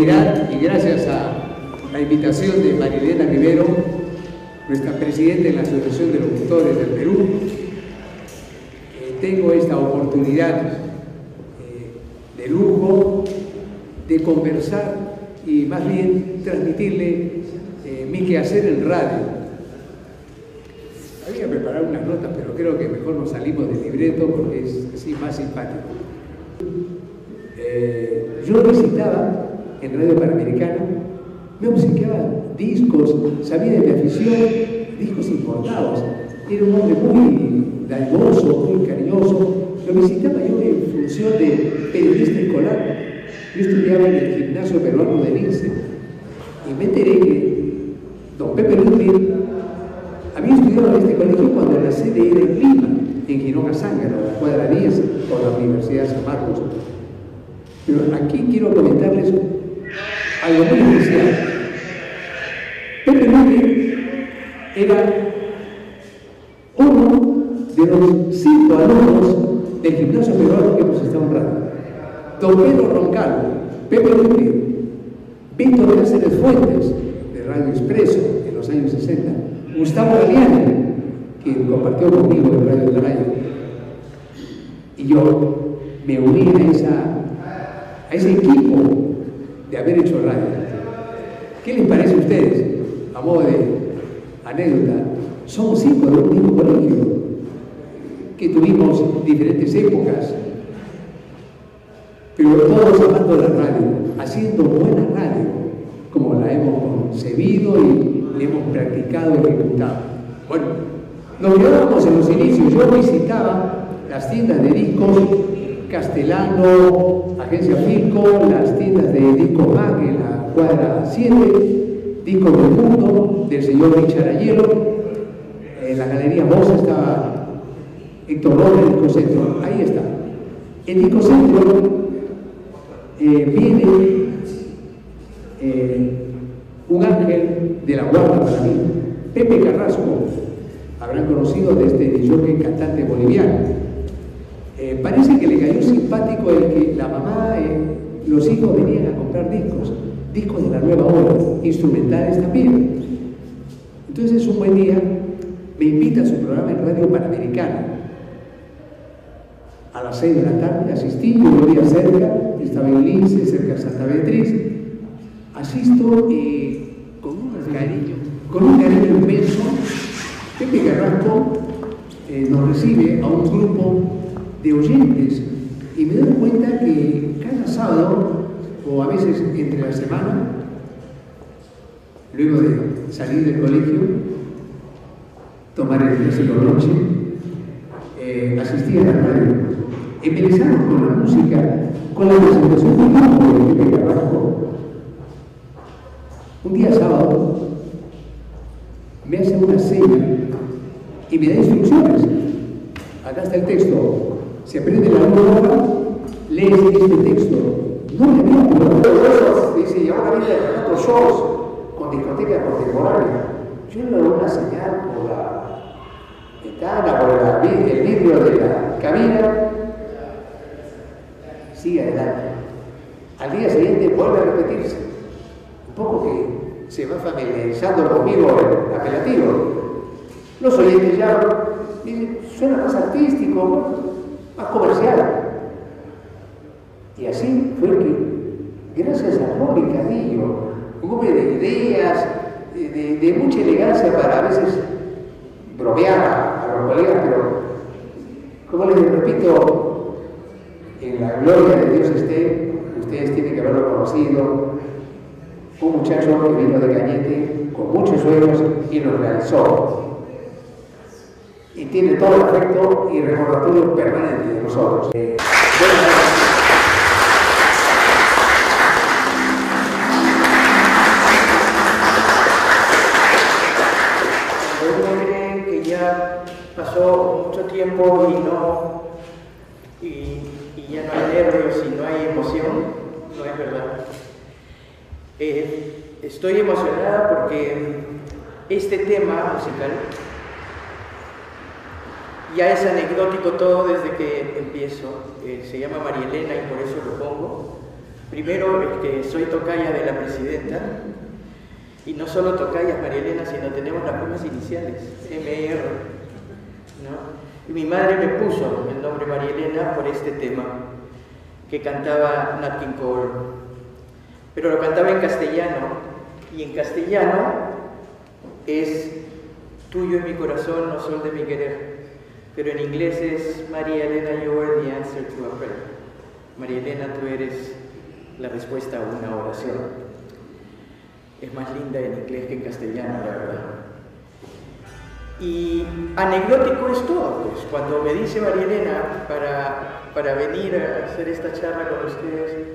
y gracias a la invitación de Marilena Rivero, nuestra presidenta de la Asociación de Locutores del Perú, eh, tengo esta oportunidad eh, de lujo de conversar y más bien transmitirle eh, mi quehacer en radio Había preparado unas notas, pero creo que mejor nos salimos del libreto porque es así más simpático. Eh, yo visitaba en Radio Panamericana, me obsequiaba discos, sabía de mi afición, discos importados. Era un hombre muy dadivoso, muy cariñoso. Lo visitaba yo en función de periodista escolar. Yo estudiaba en el gimnasio peruano de Lince y me enteré que don Pepe Ludwig había estudiado en este colegio cuando la sede era en Lima, en Quiroga Zángaro, la cuadra 10, por la Universidad de San Marcos. Pero aquí quiero comentarles algo muy especial. Pepe Luque era uno de los cinco del gimnasio peruano que nos está honrando. Don Roncal, Pepe Luque, Víctor Cáceres Fuentes, de Radio Expreso, en los años 60, Gustavo Galeano, que compartió conmigo en Radio Rayo, y yo me uní a ese equipo de haber hecho radio. ¿Qué les parece a ustedes? A modo de anécdota, somos cinco de un mismo colegio que tuvimos diferentes épocas, pero todos amando la radio, haciendo buena radio, como la hemos concebido y hemos practicado y ejecutado. Bueno, nos quedábamos en los inicios, yo visitaba las tiendas de discos Castellano, Agencia Fico, las tiendas de discos Mag en la cuadra 7, Discos del Mundo, del señor Richard Ayero, en la galería Voz estaba Héctor López, Disco Centro, ahí está. En Disco Centro eh, viene eh, un ángel de la guarda para mí, Pepe Carrasco, habrán conocido de este jockey cantante boliviano. Eh, parece que le cayó simpático el que la mamá, los hijos venían a comprar discos, discos de la nueva hora, instrumentales también. Entonces un buen día me invita a su programa en Radio Panamericana. A las seis de la tarde asistí, yo vivía cerca, estaba en Lince, cerca de Santa Beatriz. Asisto y con un cariño, con un cariño inmenso, Pepe Carrasco eh, nos recibe a un grupo de oyentes y me doy cuenta que cada sábado o a veces entre la semana, luego de salir del colegio, tomar el clásico noche, eh, asistía a la radio. Empezamos con la música, con la presentación del grupo de Carrasco. Un día sábado me hace una seña y me da instrucciones. Acá está el texto se aprende la nueva, lees este texto. No le digo, dice, y ahora viene otros shows con discoteca contemporánea. Yo le doy una señal por la ventana, por el vidrio de la cabina. Sigue adelante. Al día siguiente vuelve a repetirse. Un poco que se va familiarizando conmigo el apelativo. Los oyentes ya dicen, suena más artístico, comercial. Y así fue que, gracias a Rory Cadillo, un hombre de ideas, de, mucha elegancia para a veces bromear a, los colegas, pero como les repito, en la gloria de Dios esté, ustedes tienen que haberlo conocido, un muchacho que vino de Cañete con muchos sueños y los realizó. Y tiene todo el afecto y recordatorio permanente de nosotros. Eh, que ya pasó mucho tiempo y no, no es verdad. Eh, estoy emocionada porque este tema musical ya es anecdótico todo desde que empiezo. Eh, se llama María Elena y por eso lo pongo. Primero, que soy tocaya de la presidenta. Y no solo tocayas María Elena, sino tenemos las mismas iniciales, MR. Y mi madre me puso el nombre María Elena por este tema que cantaba Nat King Cole. Pero lo cantaba en castellano. Y en castellano es tuyo en mi corazón, no sol de mi querer pero en inglés es María Elena, you are the answer to a prayer. María Elena, tú eres la respuesta a una oración. Es más linda en inglés que en castellano, la verdad. Y anecdótico es todo, pues cuando me dice María Elena para, para venir a hacer esta charla con ustedes,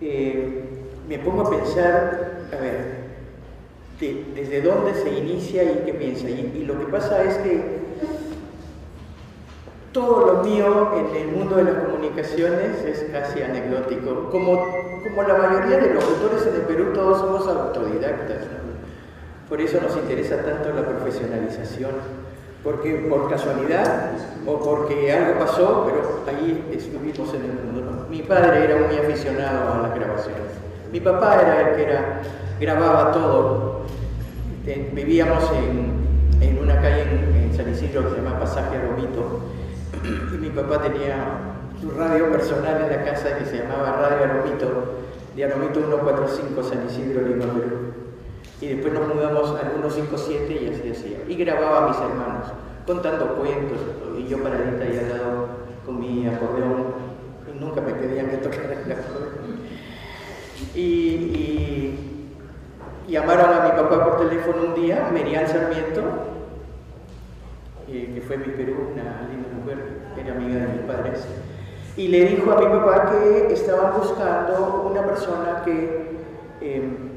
eh, me pongo a pensar, a ver, desde dónde se inicia y qué piensa. y lo que pasa es que todo lo mío en el mundo de las comunicaciones es casi anecdótico. Como, como la mayoría de los autores en el Perú, todos somos autodidactas. Por eso nos interesa tanto la profesionalización. Porque por casualidad o porque algo pasó, pero ahí estuvimos en el mundo. Mi padre era muy aficionado a las grabaciones. Mi papá era el que era, grababa todo. Este, vivíamos en, en una calle en, San Isidro que se llama Pasaje Aromito y mi papá tenía su radio personal en la casa que se llamaba Radio Aromito, de Aromito 145 San Isidro, Lima. Y después nos mudamos al 157 y así hacía. Y grababa a mis hermanos, contando cuentos, y yo paradita ahí al lado con mi acordeón, y nunca me pedían que tocara el acordeón. Y, llamaron a mi papá por teléfono un día, Merian Sarmiento, eh, que fue mi Perú, una linda era amiga de mis padres, y le dijo a mi papá que estaban buscando una persona que eh,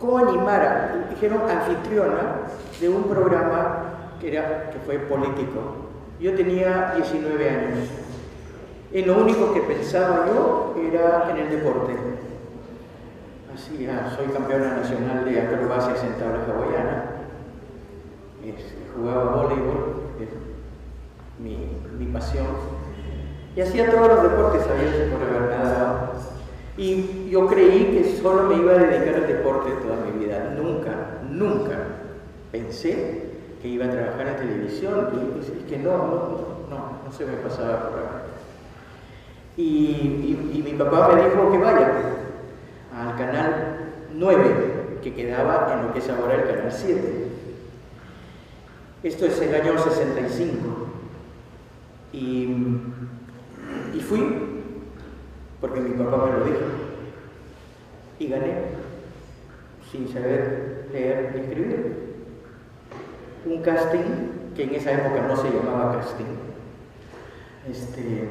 coanimara, dijeron anfitriona de un programa que, era, que fue político. Yo tenía 19 años. Y lo único que pensaba yo era en el deporte. Así, ah, soy campeona nacional de acrobacia en tabla hawaiana. Este, jugaba voleibol mi, pasión. Y hacía todos los deportes, sabía por haber nadado. Y yo creí que solo me iba a dedicar al deporte toda mi vida. Nunca, nunca pensé que iba a trabajar en televisión. Y, que no, no, no, no se me pasaba por ahí. Y, y, mi papá me dijo que vaya al canal 9, que quedaba en lo que es ahora el canal 7. Esto es el año 65. Y, y fui, porque mi papá me lo dijo. Y gané, sin saber leer ni escribir. Un casting que en esa época no se llamaba casting. Este,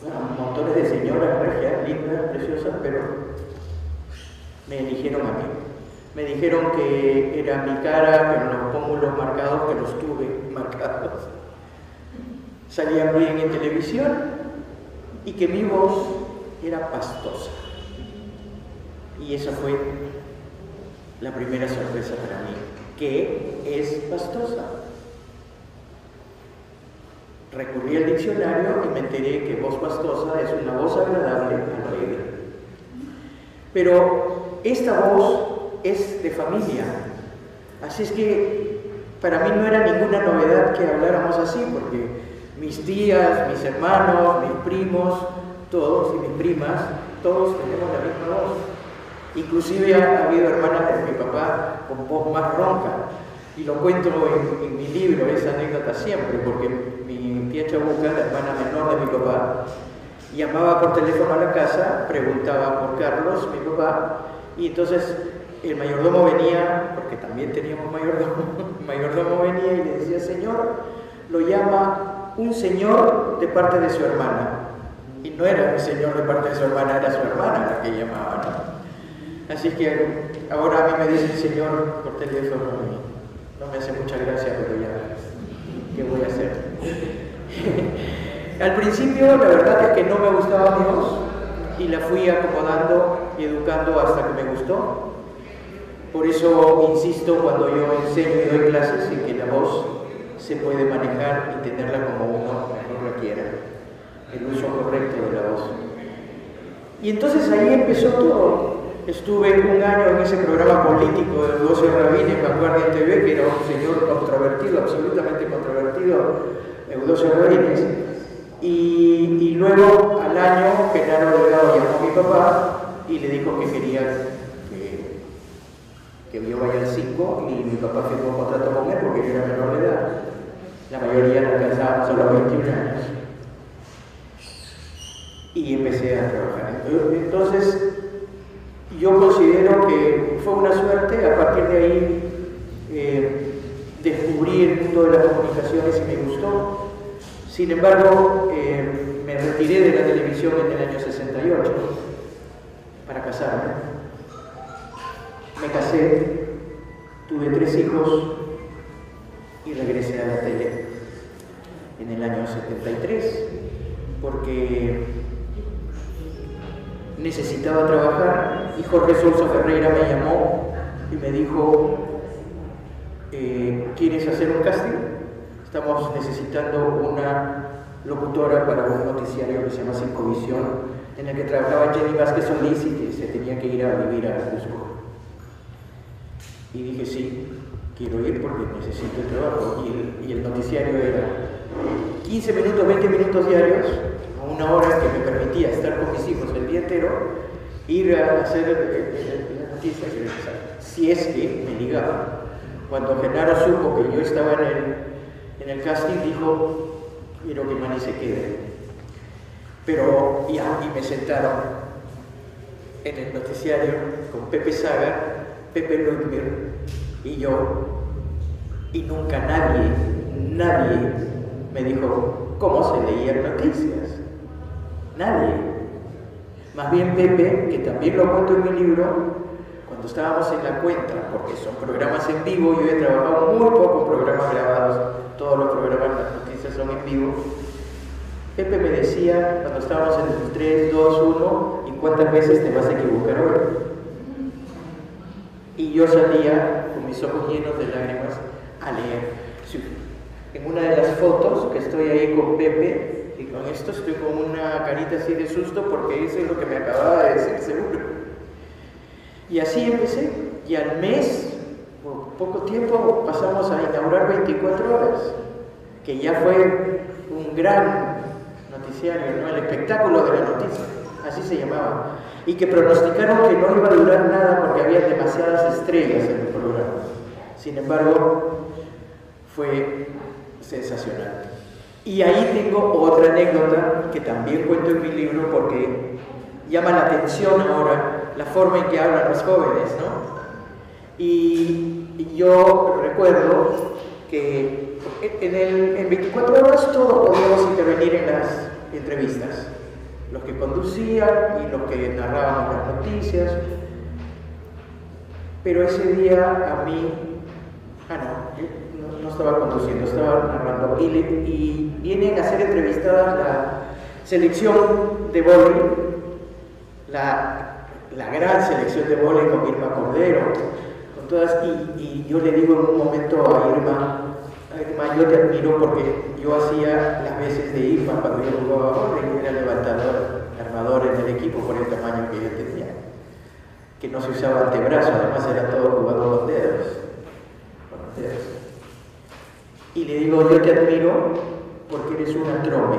bueno, montones de señoras regias, lindas, preciosas, pero me eligieron a mí. Me dijeron que era mi cara, que los pómulos marcados, que los tuve marcados salían bien en televisión y que mi voz era pastosa. Y esa fue la primera sorpresa para mí. ¿Qué es pastosa? Recurrí al diccionario y me enteré que voz pastosa es una voz agradable al oído. Pero esta voz es de familia. Así es que para mí no era ninguna novedad que habláramos así, porque mis tías, mis hermanos, mis primos, todos y mis primas, todos tenemos la misma voz. Inclusive ha habido hermanas de mi papá con voz más ronca. Y lo cuento en, mi libro, esa anécdota siempre, porque mi tía Chabuca, la hermana menor de mi papá, llamaba por teléfono a la casa, preguntaba por Carlos, mi papá, y entonces el mayordomo venía, porque también teníamos mayordomo, el mayordomo venía y le decía, Señor, lo llama un señor de parte de su hermana. Y no era un señor de parte de su hermana, era su hermana la que llamaba. Así que ahora a mí me dice el señor por teléfono no me hace mucha gracia, pero ya, ¿qué voy a hacer? Al principio la verdad es que no me gustaba Dios, y la fui acomodando y educando hasta que me gustó. Por eso insisto cuando yo enseño y doy clases en que la voz se puede manejar y tenerla como uno mejor la quiera, el uso correcto de la voz. Y entonces ahí empezó todo. Estuve un año en ese programa político de 12 Rabines, Vanguardia TV, que era un señor controvertido, absolutamente controvertido, Eudosio Rabines. Y, y, luego al año Genaro Delgado llamó a mi papá y le dijo que quería que, que yo vaya al 5 y mi papá firmó un contrato con él porque yo era menor de edad. La mayoría no alcanzábamos a los 21 años. Y empecé a trabajar. Entonces, yo considero que fue una suerte a partir de ahí eh, descubrí el mundo de las comunicaciones y me gustó. Sin embargo, eh, me retiré de la televisión en el año 68 para casarme. Me casé, tuve tres hijos y regresé a la tele en el año 73 porque necesitaba trabajar y Jorge Sousa Ferreira me llamó y me dijo, eh, ¿quieres hacer un casting? Estamos necesitando una locutora para un noticiario que se llama Cinco Visión, en el que trabajaba Jenny Vázquez Solís y que se tenía que ir a vivir a Cusco. Y dije, sí, quiero ir porque necesito el trabajo. Y el, noticiario era 15 minutos, 20 minutos diarios, una hora que me permitía estar con mis hijos el día entero, ir a hacer la noticia y regresar, si es que me ligaba. Cuando Genaro supo que yo estaba en el, en casting, dijo, quiero que Mani se quede. Pero ya, y me sentaron en el noticiario con Pepe Saga, Pepe Ludmir y yo, y nunca nadie, nadie me dijo cómo se leían noticias. Nadie. Más bien Pepe, que también lo cuento en mi libro, cuando estábamos en la cuenta, porque son programas en vivo, yo he trabajado muy poco programas grabados, todos los programas, las noticias son en vivo. Pepe me decía, cuando estábamos en el 3, 2, 1, ¿y cuántas veces te vas a equivocar hoy? Y yo salía con mis ojos llenos de lágrimas a leer. En una de las fotos que estoy ahí con Pepe, y con esto estoy con una carita así de susto porque eso es lo que me acababa de decir seguro. Y así empecé. Y al mes, por poco tiempo, pasamos a inaugurar 24 horas, que ya fue un gran noticiario, ¿no? el espectáculo de la noticia, así se llamaba. Y que pronosticaron que no iba a durar nada porque había demasiadas estrellas en el programa. Sin embargo, fue sensacional. Y ahí tengo otra anécdota que también cuento en mi libro porque llama la atención ahora la forma en que hablan los jóvenes, ¿no? Y, yo recuerdo que en, el, en 24 horas todos podíamos intervenir en las entrevistas, los que conducían y los que narraban las noticias, pero ese día a mí, ah no, no, estaba conduciendo, estaba narrando, y, y vienen a ser entrevistadas la selección de bowling la, la gran selección de vóley con Irma Cordero, con todas, y, yo le digo en un momento a Irma, Irma, yo te admiro porque yo hacía las veces de Irma cuando yo jugaba vóley, era levantador, armador en el equipo por el tamaño que yo tenía, que no se usaba antebrazo, además era todo jugado con con dedos. Y le digo, yo te admiro porque eres una trome.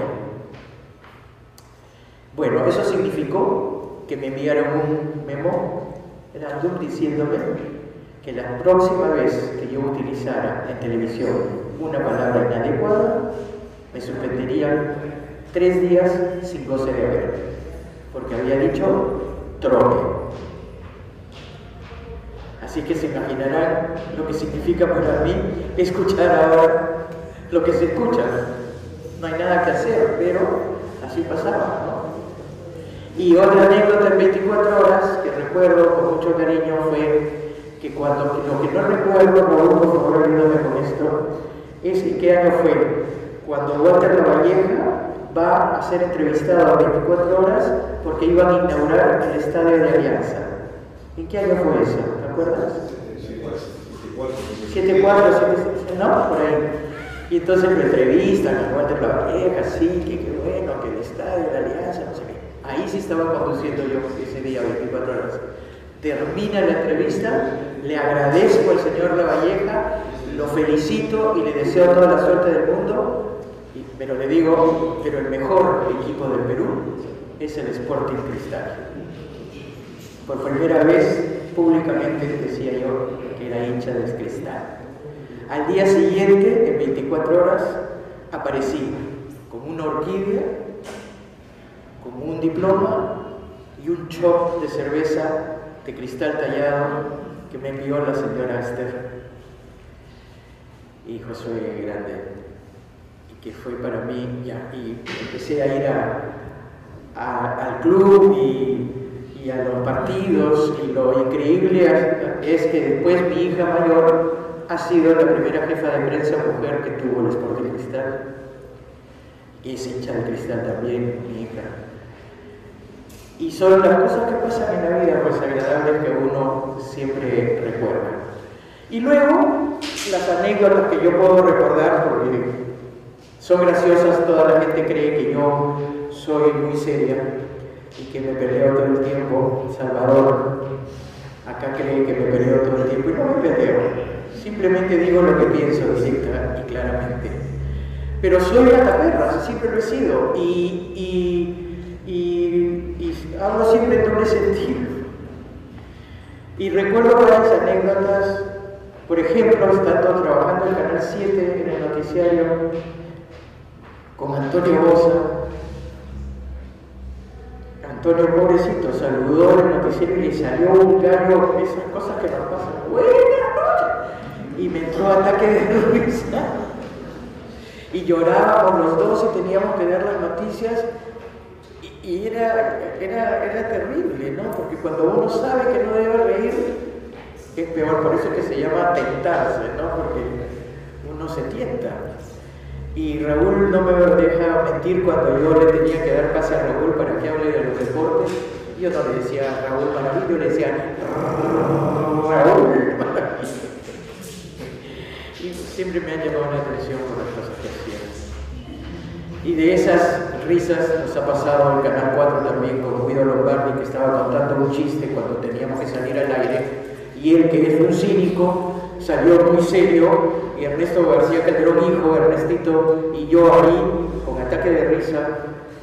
Bueno, eso significó que me enviaron un memo random diciéndome que la próxima vez que yo utilizara en televisión una palabra inadecuada, me suspenderían tres días sin goce de haber, porque había dicho troque. Así que se imaginarán lo que significa para mí escuchar ahora lo que se escucha. No hay nada que hacer, pero así pasaba, ¿no? Y otra anécdota en 24 horas que recuerdo con mucho cariño fue que cuando, lo que no recuerdo, por favor ayúdame con esto, es qué año fue, cuando Walter Lavalleja va a ser entrevistado a 24 horas porque iban a inaugurar el Estadio de Alianza. ¿En qué año fue eso? ¿Te acuerdas? 74, 75, ¿no? Por ahí. Y entonces lo entrevistan a Walter Lavalleja, sí, que qué bueno, que el Estadio de Alianza, no sé qué. Ahí sí estaba conduciendo yo ese día, 24 horas. Termina la entrevista, le agradezco al señor Lavalleja, lo felicito y le deseo toda la suerte del mundo, pero le digo, pero el mejor equipo del Perú es el Sporting Cristal. Por primera vez públicamente decía yo que era hincha del Cristal. Al día siguiente, en 24 horas, aparecí como una orquídea, como un diploma y un chop de cerveza de cristal tallado que me envió la señora Esther y Josué Grande, y que fue para mí, ya, y empecé a ir al club y, y, a los partidos, y lo increíble es que después mi hija mayor ha sido la primera jefa de prensa mujer que tuvo el Sporting Cristal, y es hincha de cristal también, mi hija. Y son las cosas que pasan en la vida, pues agradables que uno siempre recuerda. Y luego, las anécdotas que yo puedo recordar, porque son graciosas, toda la gente cree que yo soy muy seria y que me peleo todo el tiempo. Salvador, acá cree que me peleo todo el tiempo y no me peleo. Simplemente digo lo que pienso directa y claramente. Pero soy perra, siempre lo he sido. Y, y, y, y hablo siempre en doble sentido. Y recuerdo varias anécdotas por ejemplo, estando trabajando en Canal 7 en el noticiario con Antonio Bosa, Antonio pobrecito saludó el noticiero y salió un gallo, esas cosas que nos pasan, buenas noches, y me entró ataque de risa. Y llorábamos los dos y teníamos que dar las noticias y, era, era, era terrible, ¿no? Porque cuando uno sabe que no debe reír, es peor, por eso que se llama tentarse, ¿no? Porque uno se tienta. Y Raúl no me deja mentir cuando yo le tenía que dar pase a Raúl para que hable de los deportes. Yo no le decía Raúl Maravilla, yo le decía Raúl Y siempre me ha llamado la atención por las cosas que hacía. Y de esas risas nos ha pasado el Canal 4 también con Guido Lombardi, que estaba contando un chiste cuando teníamos que salir al aire y él, que es un cínico, salió muy serio, y Ernesto García Calderón, hijo, Ernestito, y yo ahí, con ataque de risa,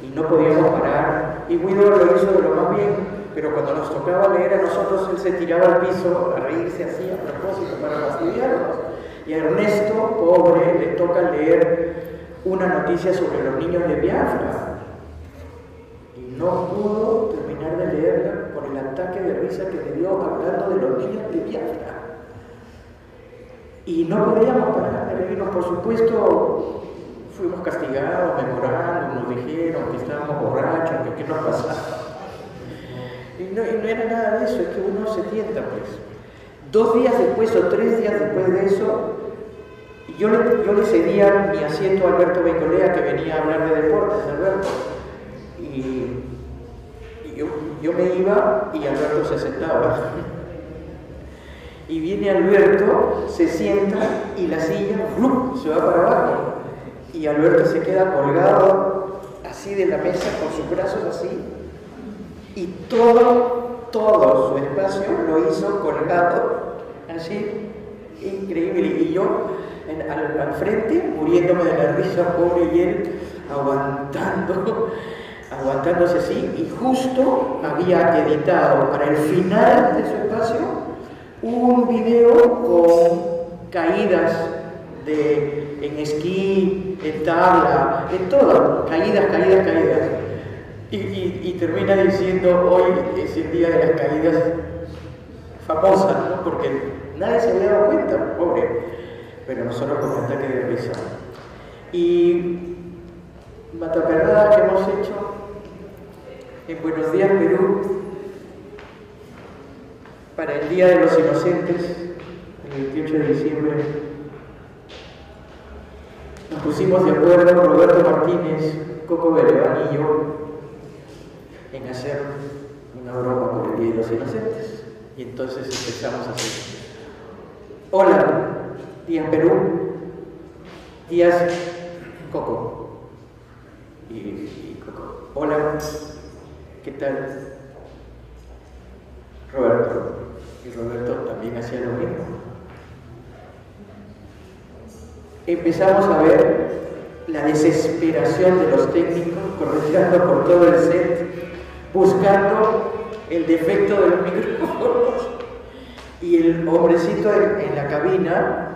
y no podíamos parar. Y Guido lo hizo de lo más bien, pero cuando nos tocaba leer a nosotros, él se tiraba al piso a reírse así a propósito para fastidiarnos. Y a Ernesto, pobre, le toca leer una noticia sobre los niños de Biafra. Y no pudo terminar de leerla el ataque de risa que me dio hablando de los niños de Biafra. Y no podíamos parar de por supuesto, fuimos castigados, memorando, nos dijeron que estábamos borrachos, que qué nos pasaba. Y no, era nada de eso, es que uno se tienta, pues. Dos días después o tres días después de eso, yo le, yo le cedía mi asiento a Alberto Bencolea, que venía a hablar de deportes, Alberto. Y yo, me iba y Alberto se sentaba. Y viene Alberto, se sienta y la silla se va para abajo. Y Alberto se queda colgado así de la mesa con sus brazos así. Y todo, todo su espacio lo hizo colgado así. Increíble. Y yo al, al, frente, muriéndome de la risa, pobre y él, aguantando aguantándose así, y justo había editado para el final de su espacio un video con caídas de, en esquí, en tabla, en todo, caídas, caídas, caídas. Y, termina diciendo, hoy es el día de las caídas famosas, porque nadie se había dado cuenta, pobre, pero nosotros con ataque de risa. Y mataperradas que hemos hecho en Buenos Días, Perú, para el Día de los Inocentes, el 28 de diciembre, nos pusimos de acuerdo Roberto Martínez, Coco Bereván y yo en hacer una broma por el Día de los Inocentes. Y entonces empezamos a hacer. Hola, Díaz Perú, Díaz Coco. Y Coco. Hola, ¿qué tal? Roberto. Y Roberto también hacía lo mismo. Empezamos a ver la desesperación de los técnicos corriendo por todo el set, buscando el defecto de los micrófonos. Y el hombrecito en, la cabina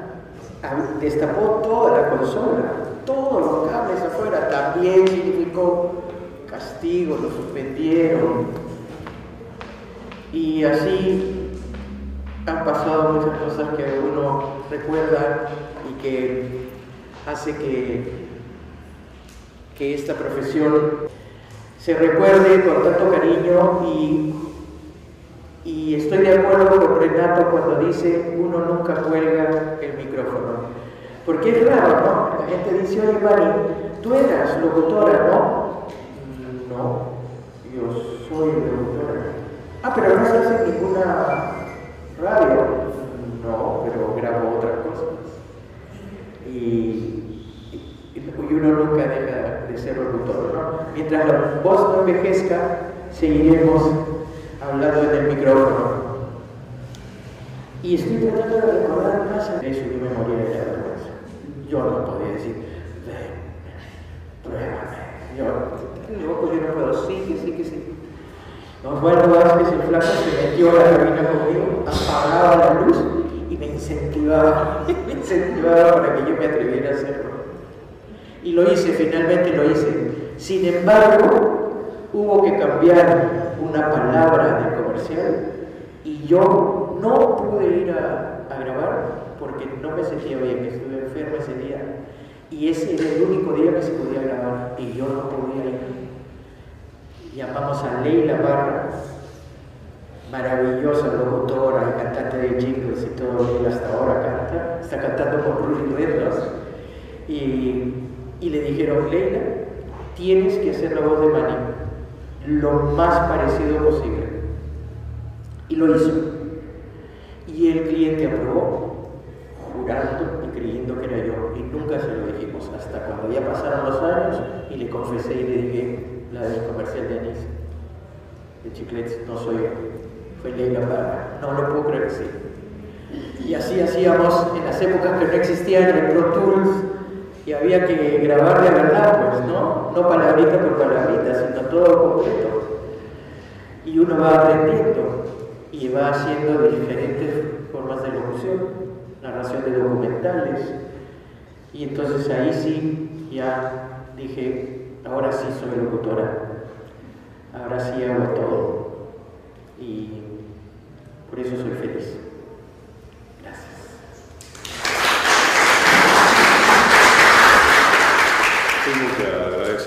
destapó toda la consola, todos los cables afuera, también significó castigo, lo suspendieron. Y así han pasado muchas cosas que uno recuerda y que hace que que esta profesión se recuerde con tanto cariño y, y estoy de acuerdo con Renato cuando dice uno nunca cuelga el micrófono. Porque es raro, ¿no? La gente dice, oye Mari, tú eras locutora, ¿no? No, yo soy locutora. Ah, pero no estás en ninguna radio. No, pero grabo otras cosas. Y y uno nunca deja de ser locutor. ¿no? Mientras la voz no envejezca, seguiremos hablando en el micrófono. Y estoy tratando de recordar más de eso que me moría de vergüenza. Yo no podía decir, ven, pruébame. Yo, yo no puedo, sí, que sí, que sí. Osvaldo Vázquez, el flaco, se metió a la cabina conmigo, apagaba la luz y me incentivaba, me incentivaba para que yo me atreviera a hacerlo. Y lo hice, finalmente lo hice. Sin embargo, hubo que cambiar una palabra del comercial y yo no pude ir a, grabar porque no me sentía bien, estuve enfermo ese día. Y ese era el único día que se podía grabar y yo no podía ir. Llamamos a Leila Barra, maravillosa locutora y cantante de jingles y todo, él hasta ahora canta, está cantando con Rudy Redros. Y y le dijeron, Leila, tienes que hacer la voz de Manny lo más parecido posible. Y lo hizo. Y el cliente aprobó, jurando y creyendo que era yo. Y nunca se lo dijimos, hasta cuando ya pasaron los años y le confesé y le dije, la del comercial de Anís, de chicletes, no soy yo, fue Leila para No lo puedo creer que sí. Y así hacíamos en las épocas que no existían el Pro Tools, y había que grabar de verdad, pues, ¿no? No palabrita por palabrita, sino todo completo. Y uno va aprendiendo y va haciendo diferentes formas de locución, narración de documentales. Y entonces ahí sí ya dije, ahora sí soy locutora, ahora sí hago todo. Y por eso soy feliz.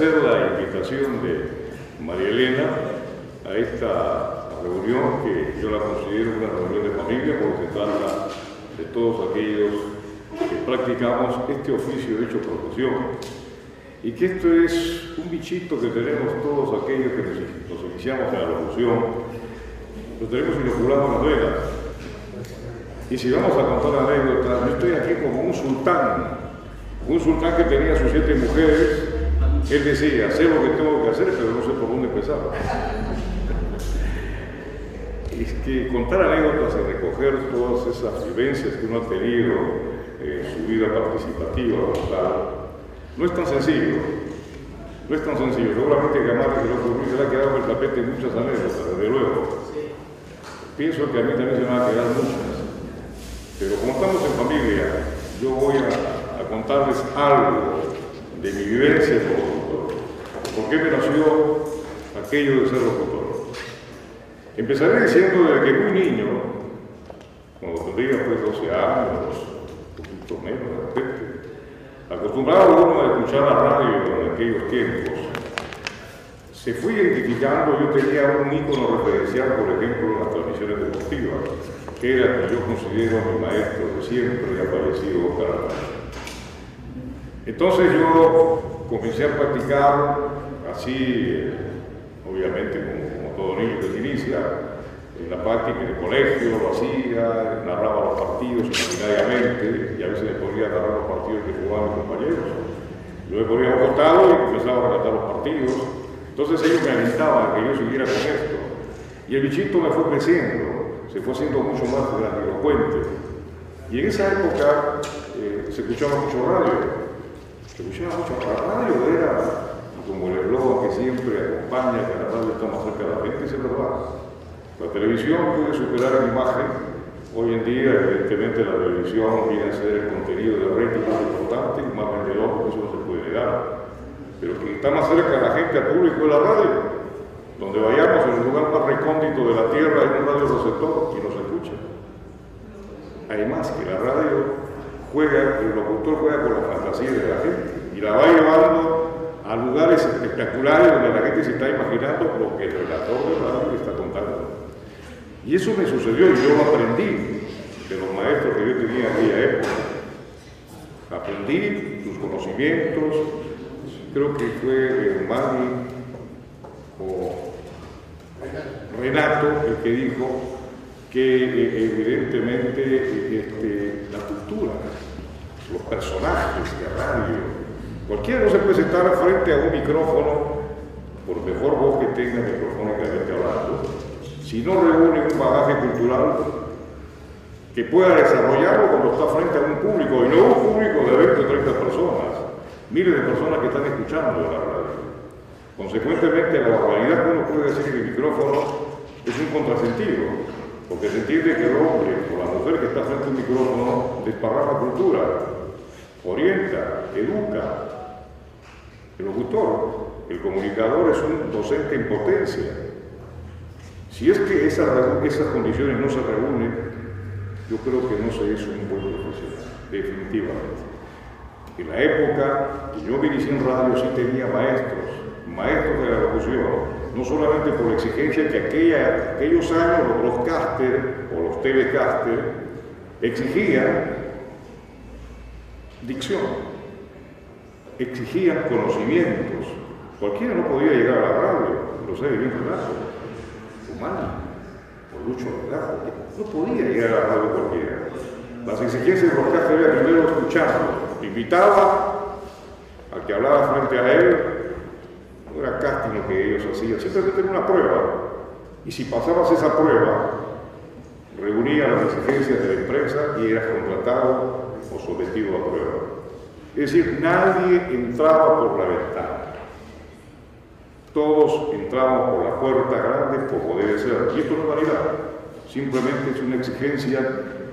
la invitación de María Elena a esta reunión que yo la considero una reunión de familia porque trata de todos aquellos que practicamos este oficio hecho profesión y que esto es un bichito que tenemos todos aquellos que nos, iniciamos en la locución, lo tenemos inoculado en las venas. Y si vamos a contar anécdotas, yo estoy aquí como un sultán, un sultán que tenía sus siete mujeres, él decía, sé lo que tengo que hacer, pero no sé por dónde empezar. Es que contar anécdotas y recoger todas esas vivencias que uno ha tenido en su vida participativa, no es tan sencillo. No es tan sencillo. Seguramente que a Marta se le ha quedado el tapete en muchas anécdotas, desde luego. Pienso que a mí también se me van a quedar muchas. Pero como estamos en familia, yo voy a contarles algo de mi vivencia como locutor. ¿Por qué me nació aquello de ser locutor? Empezaré diciendo desde que muy niño, cuando tendría pues 12 años, un poquito menos de repente, acostumbrado uno a escuchar la radio en aquellos tiempos, se fue identificando, yo tenía un ícono referencial, por ejemplo, en las transmisiones deportivas, que era que yo considero mi maestro de siempre, ha fallecido Oscar Entonces yo comencé a practicar así, obviamente como, todo niño que se inicia, en la práctica en el colegio lo hacía, narraba los partidos imaginariamente y a veces me podía narrar los partidos que jugaban mis compañeros. Yo me ponía a un costado y comenzaba a relatar los partidos. Entonces ellos me alentaban que yo siguiera con esto. Y el bichito me fue creciendo, se fue haciendo mucho más grandilocuente. Y en esa época eh, se escuchaba mucho radio. Se escuchaba mucho la radio, era como el eslogan que siempre acompaña que la radio está más cerca de la gente, es verdad. La televisión puede superar la imagen. Hoy en día, evidentemente, la televisión viene a ser el contenido de red más importante y más vendedor, eso no se puede negar. Pero quien está más cerca de la gente, al público, es la radio. Donde vayamos, en el lugar más recóndito de la tierra, hay un radio receptor y nos escucha. Además, que la radio juega, el locutor juega con la fantasía de la gente y la va llevando a lugares espectaculares donde la gente se está imaginando lo que el relator de radio está contando. Y eso me sucedió y yo aprendí de los maestros que yo tenía en aquella época. Aprendí sus conocimientos, creo que fue Mani o Renato el que dijo que eh, evidentemente este, la cultura, los personajes de radio, cualquiera no se puede sentar frente a un micrófono, por mejor voz que tenga microfónicamente hablando, si no reúne un bagaje cultural que pueda desarrollarlo cuando está frente a un público, y no un público de 20 o 30 personas, miles de personas que están escuchando la radio. Consecuentemente, la barbaridad que uno puede decir en el micrófono es un contrasentido. Porque se entiende que el hombre o la mujer que está frente a un micrófono desparrama cultura, orienta, educa. El locutor, el comunicador es un docente en potencia. Si es que esas, esas condiciones no se reúnen, yo creo que no se hizo un buen profesional, definitivamente. En la época que yo me en radio sí tenía maestros, maestros de la locución, no solamente por la exigencia que aquella, aquellos años los broadcasters o los telecasters exigían dicción, exigían conocimientos. Cualquiera no podía llegar a la radio, lo sé bien Renato, humano, por Lucho ¿verdad? no podía llegar a la radio cualquiera. Las exigencias de broadcaster era primero escucharlo, invitaba al que hablaba frente a él no era casting que ellos hacían, simplemente era una prueba. Y si pasabas esa prueba, reunía las exigencias de la empresa y eras contratado o sometido a prueba. Es decir, nadie entraba por la ventana. Todos entramos por la puerta grande como debe ser. Y esto no es vanidad. Simplemente es una exigencia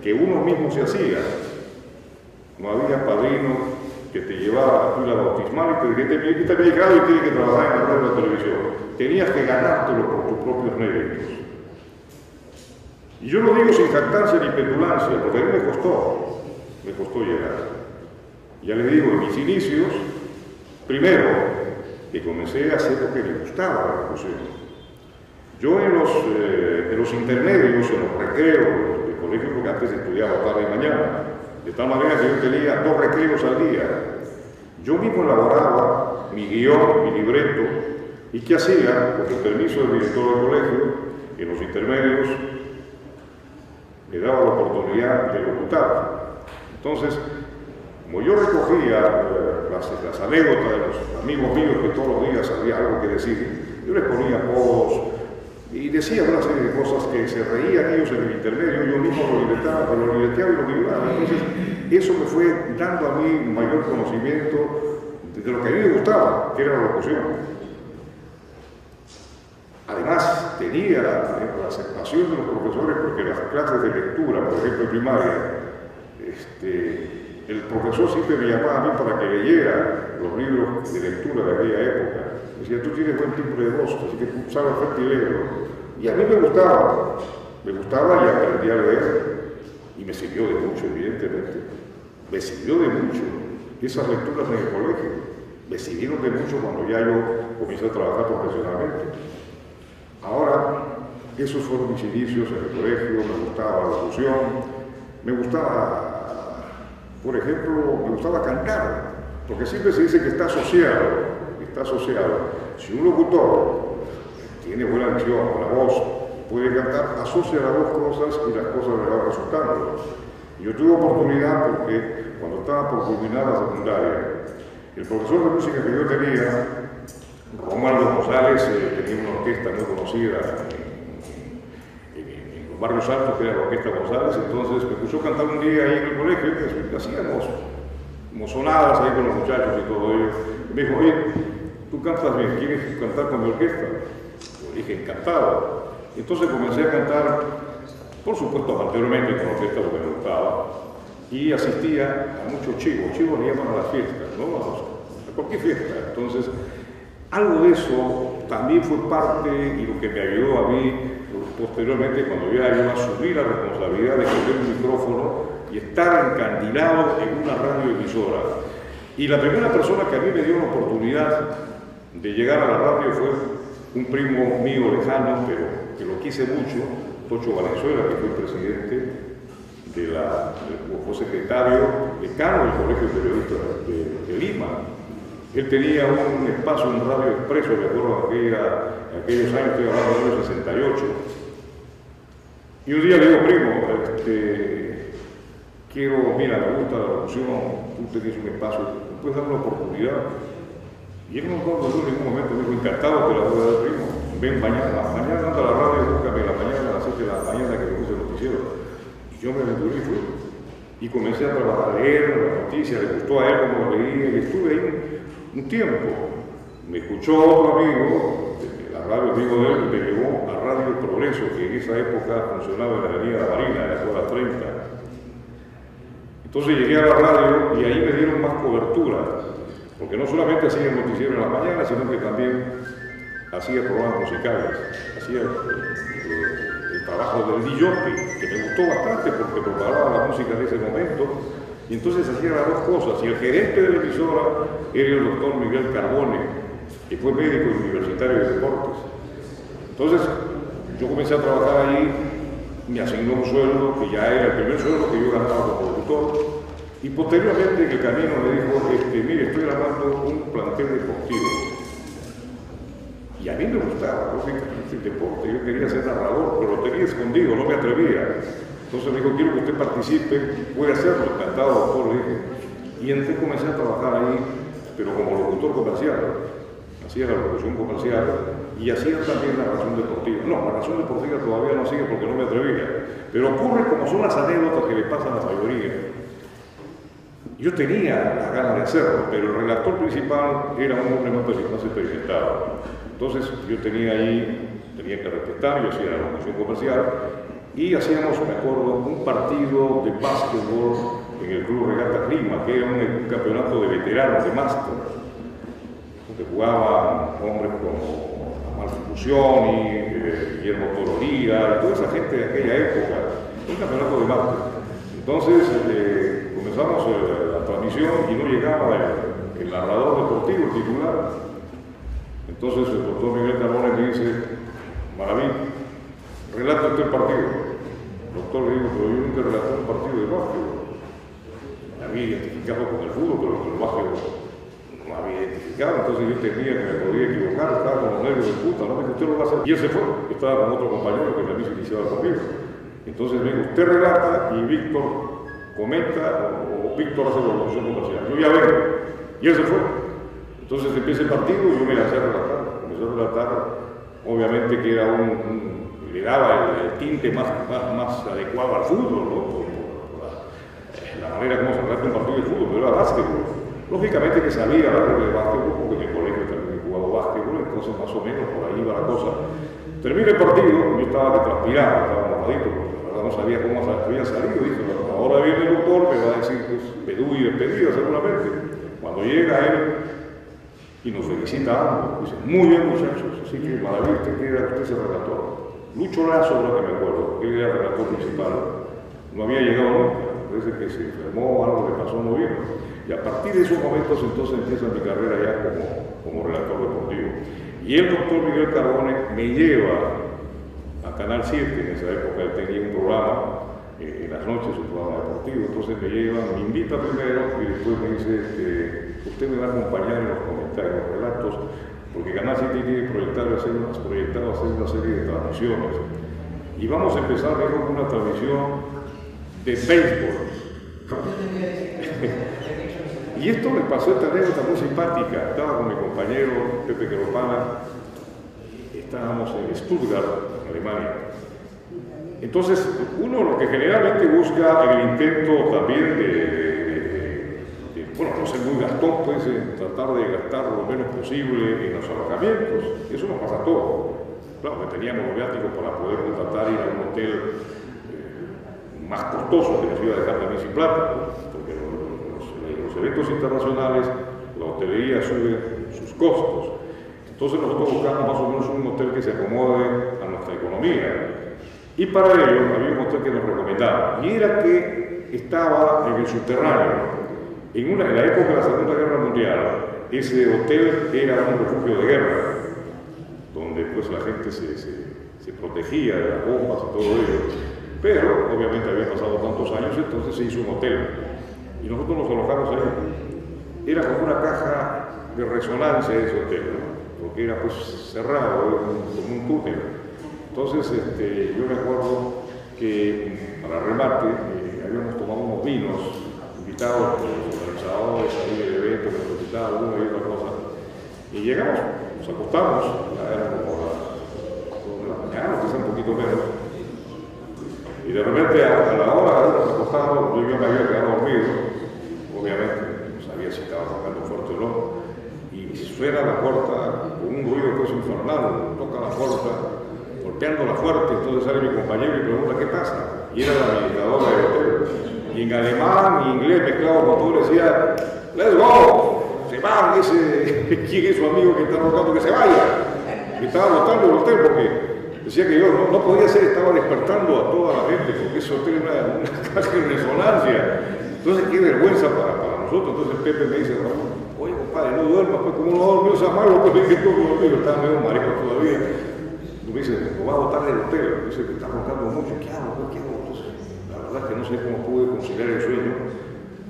que uno mismo se hacía. No había padrino que te llevaba a la bautismal y te decía, este está llegado y tiene que trabajar en la radio de televisión. Tenías que ganártelo por tus propios méritos. Y yo lo digo sin jactancia ni petulancia, porque a mí me costó, me costó llegar. Ya les digo, en mis inicios, primero, que comencé a hacer lo que me gustaba la locución. Yo en los, eh, en los intermedios, en los recreos del colegio, porque antes estudiaba tarde y mañana, de tal manera que yo tenía dos recreos al día. Yo mismo elaboraba mi guion, mi libreto, y ¿qué hacía? Con el permiso del director del colegio, en los intermedios, me daba la oportunidad de locutar. Entonces, como yo recogía eh, las, anécdotas de los amigos míos que todos los días había algo que decir, yo les ponía apodos y decía una serie de cosas que se reían ellos en el intermedio, yo mismo lo libretaba, lo libreteaba y lo guionaba. Entonces, eso me fue dando a mí mayor conocimiento de lo que a mí me gustaba, que era la locución. Además, tenía la, aceptación de los profesores porque las clases de lectura, por ejemplo, en primaria, este, el profesor siempre me llamaba a mí para que leyera los libros de lectura de aquella época. Decía, tú tienes buen timbre de voz, así que tú sabes y leerlo. Y a mí me gustaba, me gustaba y aprendí a leer. Y me sirvió de mucho, evidentemente. Me sirvió de mucho. Esas lecturas en el colegio me sirvieron de mucho cuando ya yo comencé a trabajar profesionalmente. Ahora, esos fueron mis inicios en el colegio, me gustaba la locución, me gustaba, por ejemplo, me gustaba cantar. porque siempre se dice que está asociado, está asociado. Si un locutor tiene buena con la voz, puede cantar, asocia las dos cosas y las cosas le van resultando. Yo tuve oportunidad porque cuando estaba por culminar la secundaria, el profesor de música que yo tenía, Romualdo González, eh, tenía una orquesta muy conocida barrios altos, que era la Orquesta González, entonces me puso a cantar un día ahí en el colegio, que hacíamos como sonadas ahí con los muchachos y todo ello. me dijo, oye, tú cantas bien, ¿quieres cantar con mi orquesta? Yo dije, encantado. Entonces comencé a cantar, por supuesto, anteriormente con orquesta porque me gustaba, y asistía a muchos chivos. Chivos le llaman a las fiestas, ¿no? A cualquier fiesta. Entonces, algo de eso también fue parte y lo que me ayudó a mí posteriormente cuando ya iba a asumir la responsabilidad de coger un micrófono y estar encandilado en una radio emisora. Y la primera persona que a mí me dio la oportunidad de llegar a la radio fue un primo mío lejano, pero que lo quise mucho, Tocho Valenzuela, que fue presidente de la, fue secretario decano del Colegio de Periodistas de, Lima. Él tenía un espacio en Radio Expreso, de acuerdo a aquellos años, estoy hablando de los 68. Y un día le digo, primo, este, quiero, mira, me gusta la locución, tú tenés un espacio, ¿me puedes dar una oportunidad? Y él no me en ningún momento, me dijo, encantado que la voy a dar, primo, ven mañana, mañana anda a la radio, búscame la mañana, a las 7 de la mañana que me puse el noticiero. Y yo me aventuré y fui. Y comencé a trabajar, a leer las noticias, le gustó a él como leía, y estuve ahí un, tiempo. Me escuchó otro amigo, radio amigo de él, me llevó a Radio Progreso, que en esa época funcionaba en la Avenida Marina, en la Escuela 30. Entonces llegué a la radio y ahí me dieron más cobertura porque no solamente hacía el noticiero en la mañana, sino que también hacía programas musicales, hacía el, trabajo del DJ, que me gustó bastante porque preparaba la música de ese momento, y entonces hacía las dos cosas, y el gerente de la emisora era el doctor Miguel Carbone, que fue médico universitario de deportes. Entonces, yo comencé a trabajar ahí, me asignó un sueldo que ya era el primer sueldo que yo ganaba como productor, y posteriormente en el camino me dijo, este, mire, estoy grabando un plantel deportivo. Y a mí me gustaba, lógicamente, el deporte. Yo quería ser narrador, pero lo tenía escondido, no me atrevía. Entonces me dijo, quiero que usted participe, puede hacerlo, encantado, doctor, le dije. Y entonces comencé a trabajar ahí, pero como locutor comercial. Hacía la locución comercial y hacía también la narración deportiva. No, la narración deportiva todavía no sigue porque no me atrevía. Pero ocurre como son las anécdotas que le pasan a la mayoría yo tenía la ganas de hacerlo, pero el redactor principal era un hombre más, experimentado. Entonces yo tenía ahí, tenía que respetar, yo hacía la locución comercial y hacíamos, me acuerdo, un partido de básquetbol en el Club Regata Clima, que era un, campeonato de veteranos de máster, jugaban hombres como Amalfi Fusioni, eh, Guillermo Tororía, y toda esa gente de aquella época, un campeonato de máster. Entonces eh, comenzamos eh, transmisión y no llegaba el, narrador deportivo, el titular. Entonces el doctor Miguel Carbone me dice, Maraví, relata usted el partido. El doctor le digo, pero yo nunca relaté un partido de básquetbol. Había identificado con el fútbol, pero con el básquetbol había identificado, entonces yo tenía que me podía equivocar, estaba con los nervios de puta, no me dijo, usted lo va a hacer. Y él se fue, estaba con otro compañero que también se iniciaba conmigo. Entonces me dijo, usted relata y Víctor comenta o, Víctor hace la locución comercial. Yo ya vengo. Y él se fue. Entonces empieza el partido y yo me lancé a relatar. Comencé a relatar, obviamente que era un, le daba el, tinte más, adecuado al fútbol, ¿no? Por, la, manera como se relata un partido de fútbol, pero era básquetbol. Lógicamente que sabía la de básquetbol, porque en el colegio también he jugado básquetbol, entonces más o menos por ahí iba la cosa. Termina el partido, yo estaba que transpiraba, estaba mojadito, no sabía cómo había salido, dijo, ahora viene el doctor, me va a decir, pues, y despedida seguramente. Cuando llega él y nos felicita dice, muy bien muchachos, así que maravilla, usted era usted ese relator. Lucho Lazo, ahora que me acuerdo, él era el relator principal, no había llegado nunca, parece que se enfermó, algo le pasó muy bien. Y a partir de esos momentos entonces empieza mi carrera ya como, como relator deportivo. Y el doctor Miguel Carbone me lleva Canal 7, en esa época él tenía un programa eh, en las noches, un programa deportivo, entonces me llevan, me invita primero y después me dice, este, usted me va a acompañar en los comentarios, en los relatos, porque Canal 7 tiene proyectado hacer, proyectado hacer una serie de transmisiones. Y vamos a empezar con una transmisión de béisbol. Y esto me pasó esta anécdota muy simpática. Estaba con mi compañero Pepe Queropana, estábamos en Stuttgart, Alemania. Entonces, uno lo que generalmente busca en el intento también de, bueno, no ser muy gastón, pues tratar de gastar lo menos posible en los alojamientos. Eso nos pasa a todos. Claro, que teníamos los viáticos para poder contratar ir a un hotel eh, más costoso que nos iba a dejar también sin plata, eventos internacionales, la hotelería sube sus costos. Entonces nosotros buscamos más o menos un hotel que se acomode a nuestra economía. Y para ello había un hotel que nos recomendaba. Y era que estaba en el subterráneo. En, una, en la época de la Segunda Guerra Mundial, ese hotel era un refugio de guerra, donde pues la gente se, se, protegía de las bombas y todo ello. Pero obviamente habían pasado tantos años, entonces se hizo un hotel. Y nosotros nos alojamos ahí. Era como una caja de resonancia ese hotel. porque era pues cerrado, como un túnel. Entonces este, yo recuerdo que para remate eh, habíamos tomado unos vinos invitados por los organizadores ahí del evento que nos invitaban una y otra cosa. Y llegamos, nos acostamos, ya era como las 2 de la mañana, quizá un poquito menos. Y de repente a, la hora de nos acostamos, yo, yo me había quedado dormido, obviamente, no sabía si estaba tocando fuerte o no. Suena la puerta con un ruido pues infernal, toca la puerta, golpeándola fuerte, entonces sale mi compañero y pregunta qué pasa, y era la administradora del hotel, y en alemán y inglés mezclado con todo decía, let's go, se van, dice, ¿quién es su amigo que está rogando que se vaya? Y estaba botando el hotel porque decía que yo no, podía ser, estaba despertando a toda la gente, porque ese hotel era una, caja de resonancia. Entonces, qué vergüenza para, para nosotros. Entonces Pepe me dice, oye compadre, no duermas, pues como no dormió esa malo, pues dije todo conmigo, estaba medio marejo todavía. Y me dice, me va a botar del hotel, me dice que está roncando mucho, ¿qué hago? Pues, ¿Qué hago? Entonces, la verdad es que no sé cómo pude conciliar el sueño.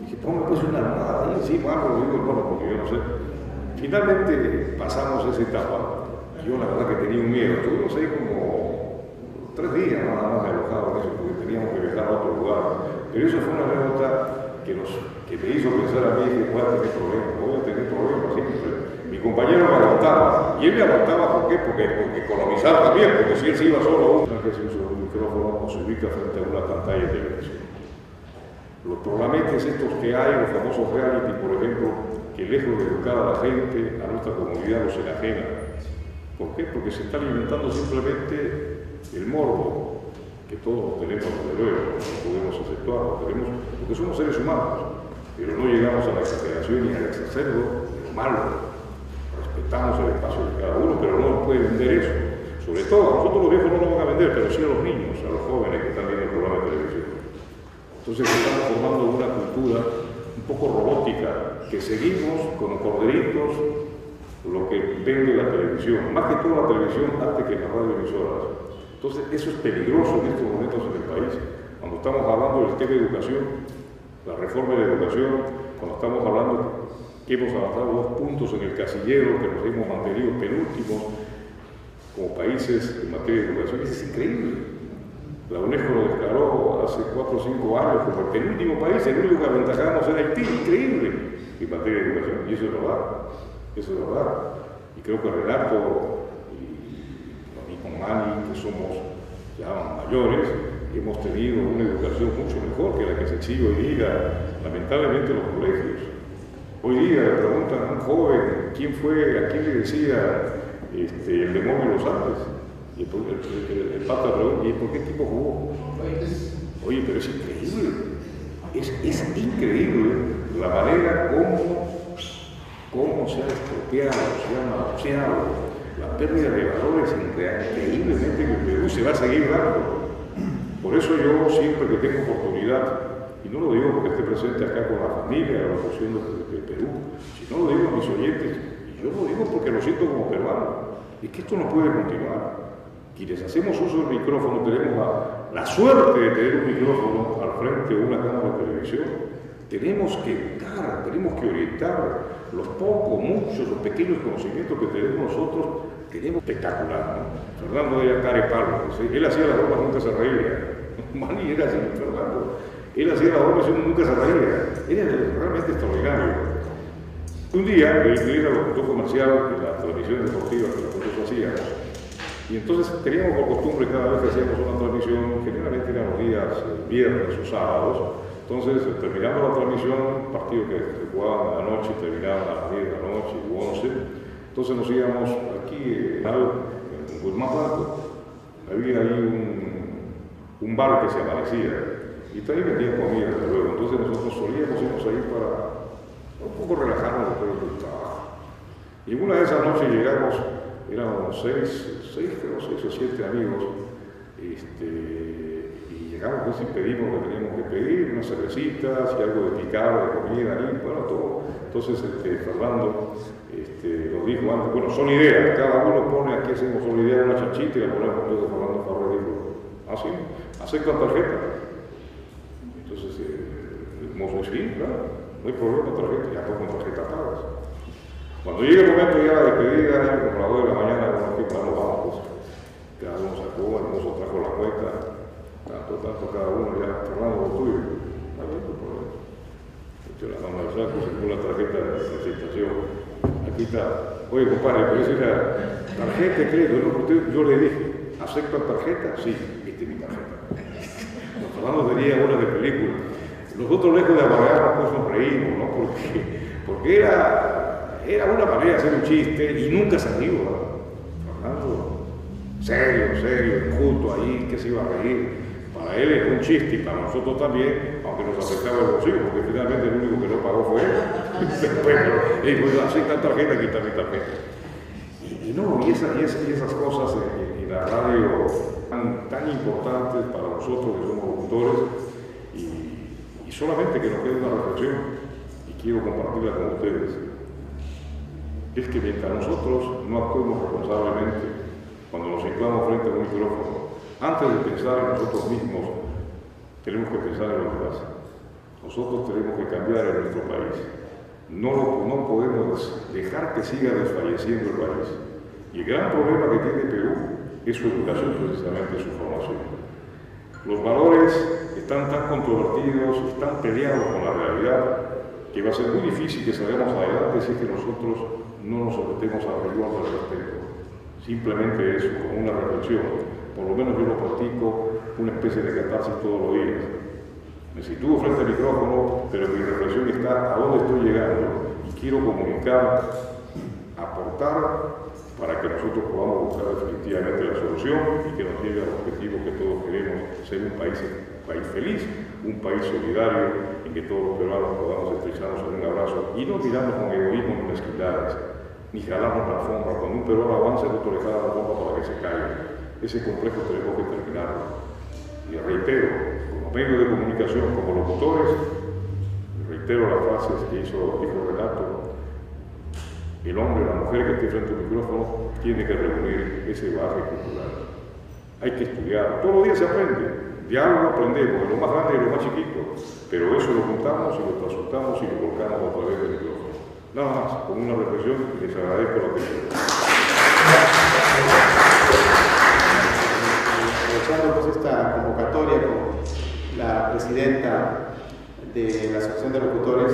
dije, ponme pues una almohada ahí encima, algo, digo, bueno, porque yo no sé. Finalmente pasamos esa etapa. Yo la verdad que tenía un miedo. Estuvimos ahí como tres días nada más alojados porque teníamos que viajar a otro lugar. Pero eso fue una anécdota que, me hizo pensar a mí que voy a tener problemas, voy a tener problemas siempre. Mi compañero me aguantaba, y él me aguantaba ¿por qué? Porque, porque también, porque si él se iba solo, que se un micrófono o se ubica frente a una pantalla de televisión. Los programetes estos que hay, los famosos reality, por ejemplo, que lejos de educar a la gente, a nuestra comunidad los enajena. ¿Por qué? Porque se está alimentando simplemente el morbo, que todos tenemos desde luego, no podemos aceptar, tenemos, porque somos seres humanos, pero no llegamos a la exageración ni al exacerbo de lo malo. Respetamos el espacio de cada uno, pero no nos puede vender eso. Sobre todo, a nosotros los viejos no nos van a vender, pero sí a los niños, a los jóvenes que están viendo el programa de televisión. Entonces estamos formando una cultura un poco robótica, que seguimos con corderitos lo que vende la televisión, más que toda la televisión antes que las radioemisoras. Entonces, eso es peligroso en estos momentos en el país. Cuando estamos hablando del tema de educación, la reforma de la educación, cuando estamos hablando que hemos avanzado dos puntos en el casillero, que nos hemos mantenido penúltimos como países en materia de educación, es increíble. La UNESCO lo declaró hace cuatro o cinco años como el penúltimo país, el único que aventajamos era Haití, increíble, en materia de educación. Y eso es verdad, eso es verdad. Y creo que Renato Que somos ya mayores, hemos tenido una educación mucho mejor que la que se exhibe hoy día, lamentablemente, en los colegios. Hoy día le preguntan a un joven quién fue, a quién le decía este, el demonio Los Andes. Y el, el, Papa pregunta, ¿y por qué tipo jugó? Oye, pero es increíble. Es, es increíble la manera como, como se ha estropeado, se ha manoseado la pérdida de valores increíblemente en el Perú se va a seguir dando. Por eso yo siempre que tengo oportunidad, y no lo digo porque esté presente acá con la familia, la función del Perú, sino lo digo a mis oyentes, y yo lo digo porque lo siento como peruano, es que esto no puede continuar. Quienes hacemos uso del micrófono tenemos la suerte de tener un micrófono al frente de una cámara de televisión tenemos que educar, tenemos que orientar los pocos, muchos, los pequeños conocimientos que tenemos nosotros, tenemos espectacular. Fernando era carepalo, él hacía las bromas, nunca se reía. Mani era así, Fernando. Él hacía las bromas y nunca se reía. Era realmente extraordinario. Un día, él era locutor comercial en la televisión deportiva que nosotros hacíamos, y entonces teníamos por costumbre cada vez que hacíamos una transmisión, generalmente eran los días eh, viernes o sábados, entonces, terminando la transmisión, partido que se jugaban a la noche, terminaban a las 10 de la noche u 11, entonces nos íbamos aquí en Guzmán Blanco, había ahí un, un, bar que se amanecía y también vendían comida, desde luego. Entonces nosotros solíamos irnos ahí para un poco relajarnos después del trabajo. Y una de esas noches llegamos, éramos seis, seis, creo, seis o siete amigos, este, llegamos pues y pedimos lo que teníamos que pedir, unas cervecitas y algo de picado, de comida, y bueno, todo. Entonces este, Fernando este, nos dijo antes, bueno, son ideas, cada uno pone, aquí hacemos una idea, una chanchita y la ponemos, entonces Fernando Farro dijo, ah sí, aceptan tarjeta. Entonces eh, el mozo sí, claro, no hay problema tarjeta, ya con tarjeta pagas. Cuando llega el momento ya de despedida, las 2 de la mañana, bueno, que los bancos, cada uno sacó, el mozo trajo la cuenta, tanto, tanto cada uno, ya Fernando lo tuyo. No hay problema. Yo la mano al saco, sacó la tarjeta de presentación. Aquí está. Oye, compadre, pero esa tarjeta de crédito, ¿no? yo le dije, ¿acepto tarjeta? Sí, es mi tarjeta. Fernando tenía una de película. Nosotros lejos de amargarnos, pues nos reímos, ¿no? Porque, porque era, era una manera de hacer un chiste y nunca salió. ¿no? Fernando, serio, serio, junto ahí, que se iba a reír. Para él es un chiste y para nosotros también, aunque nos afectaba el bolsillo, porque finalmente el único que no pagó fue él. Él dijo, así está tarjeta, aquí está mi tarjeta. Y, no, y, esas cosas en, la radio tan, tan importantes para nosotros que somos locutores, y, y solamente que nos quede una reflexión, y quiero compartirla con ustedes, es que mientras nosotros no actuemos responsablemente, cuando nos situamos frente a un micrófono, antes de pensar en nosotros mismos, tenemos que pensar en los demás. Nosotros tenemos que cambiar en nuestro país. No, no podemos dejar que siga desfalleciendo el país. Y el gran problema que tiene Perú es su educación, precisamente su formación. Los valores están tan controvertidos, están peleados con la realidad, que va a ser muy difícil que salgamos adelante si es que nosotros no nos sometemos a rigor al respecto. Simplemente eso, como una reflexión por lo menos yo lo practico, una especie de catarsis todos los días. Me sitúo frente al micrófono, pero mi reflexión está a dónde estoy llegando y quiero comunicar, aportar para que nosotros podamos buscar definitivamente la solución y que nos llegue al objetivo que todos queremos, ser un país, país feliz, un país solidario en que todos los peruanos podamos estrecharnos en un abrazo y no mirarnos con egoísmo ni mezquindades, ni jalarnos la alfombra. Cuando un peruano avanza, el otro le jala la alfombra para que se caiga ese complejo tenemos que terminarlo. Y reitero, como medio de comunicación, como locutores, reitero las frases que hizo, dijo Renato, el hombre o la mujer que esté frente al micrófono tiene que reunir ese base cultural. Hay que estudiar, todos los días se aprende, de algo aprendemos, de lo más grande y lo más chiquito, pero eso lo juntamos y lo transportamos y lo volcamos a través del micrófono. Nada más, con una reflexión y les agradezco la atención esta convocatoria con la presidenta de la Asociación de Locutores,